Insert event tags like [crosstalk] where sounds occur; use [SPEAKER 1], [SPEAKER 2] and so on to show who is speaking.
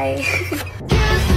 [SPEAKER 1] Bye. [laughs]